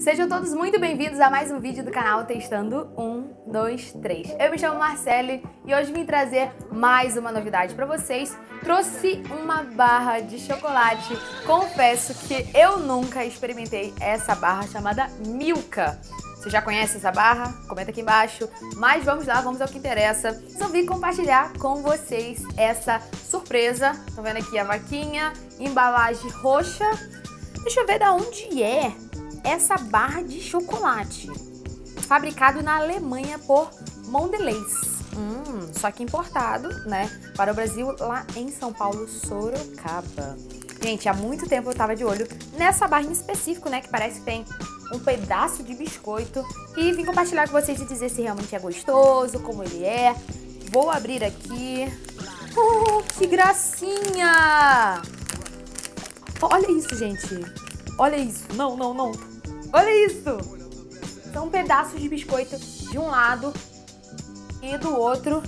Sejam todos muito bem-vindos a mais um vídeo do canal Testando 1, 2, 3. Eu me chamo Marcele e hoje vim trazer mais uma novidade para vocês. Trouxe uma barra de chocolate. Confesso que eu nunca experimentei essa barra chamada Milka. Você já conhece essa barra? Comenta aqui embaixo. Mas vamos lá, vamos ao que interessa. Só vim compartilhar com vocês essa surpresa. Estão vendo aqui a vaquinha, embalagem roxa. Deixa eu ver da onde é essa barra de chocolate. Fabricado na Alemanha por Mondelez. Hum, só que importado, né, para o Brasil lá em São Paulo, Sorocaba. Gente, há muito tempo eu tava de olho nessa barra em específico, né, que parece que tem um pedaço de biscoito e vim compartilhar com vocês e dizer se realmente é gostoso, como ele é. Vou abrir aqui. Oh, que gracinha! Olha isso, gente. Olha isso. Não, não, não. Olha isso. São pedaços de biscoito de um lado e do outro.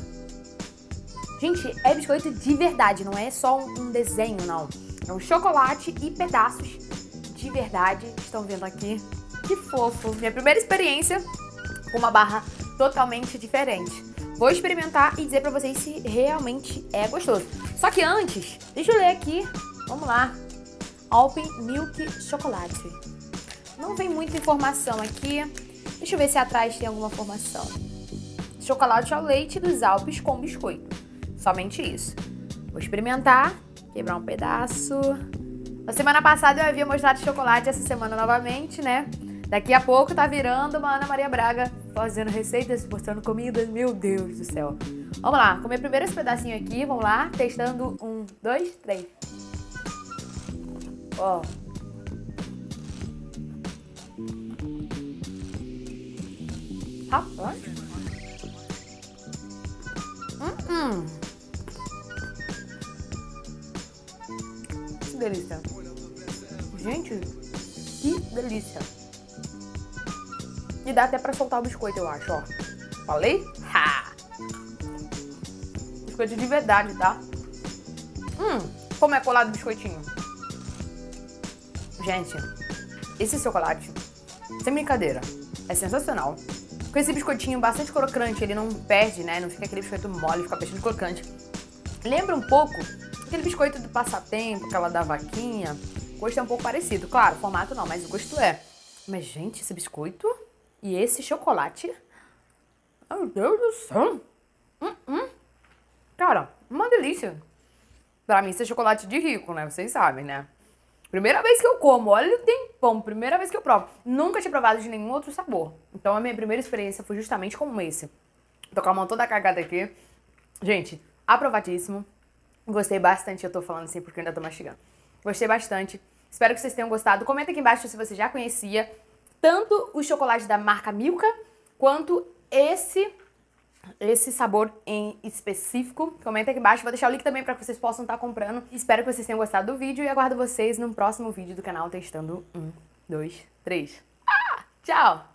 Gente, é biscoito de verdade, não é só um desenho, não. É um chocolate e pedaços de verdade. Estão vendo aqui? Que fofo. Minha primeira experiência com uma barra totalmente diferente. Vou experimentar e dizer pra vocês se realmente é gostoso. Só que antes, deixa eu ler aqui. Vamos lá. Alpen Milk Chocolate. Não vem muita informação aqui. Deixa eu ver se atrás tem alguma informação. Chocolate ao leite dos Alpes com biscoito. Somente isso. Vou experimentar, quebrar um pedaço. Na semana passada eu havia mostrado chocolate, essa semana novamente, né? Daqui a pouco tá virando uma Ana Maria Braga fazendo receitas, mostrando comidas. Meu Deus do céu. Vamos lá, comer primeiro esse pedacinho aqui. Vamos lá, testando. Um, dois, três. Ó. Rapaz. Hum, hum. Que delícia. Gente, que delícia. E dá até pra soltar o biscoito, eu acho, ó. Falei? Ha! Biscoito de verdade, tá? Hum, como é colado o biscoitinho. Gente, esse chocolate, sem brincadeira, é sensacional. Com esse biscoitinho bastante crocante, ele não perde, né? Não fica aquele biscoito mole, fica bastante crocante. Lembra um pouco aquele biscoito do passatempo, aquela da vaquinha. O gosto é um pouco parecido. Claro, formato não, mas o gosto é. Mas, gente, esse biscoito e esse chocolate... Meu Deus do céu! Hum, hum. Cara, uma delícia. Pra mim, isso é chocolate de rico, né? Vocês sabem, né? Primeira vez que eu como, olha o tempão, primeira vez que eu provo. Nunca tinha provado de nenhum outro sabor. Então a minha primeira experiência foi justamente como esse. Tô com a mão toda cagada aqui. Gente, aprovadíssimo. Gostei bastante, eu tô falando assim porque eu ainda tô mastigando. Gostei bastante. Espero que vocês tenham gostado. Comenta aqui embaixo se você já conhecia tanto o chocolate da marca Milka quanto esse esse sabor em específico. Comenta aqui embaixo, vou deixar o link também para que vocês possam estar comprando. Espero que vocês tenham gostado do vídeo e aguardo vocês no próximo vídeo do canal Testando 1, 2, 3. Ah, tchau!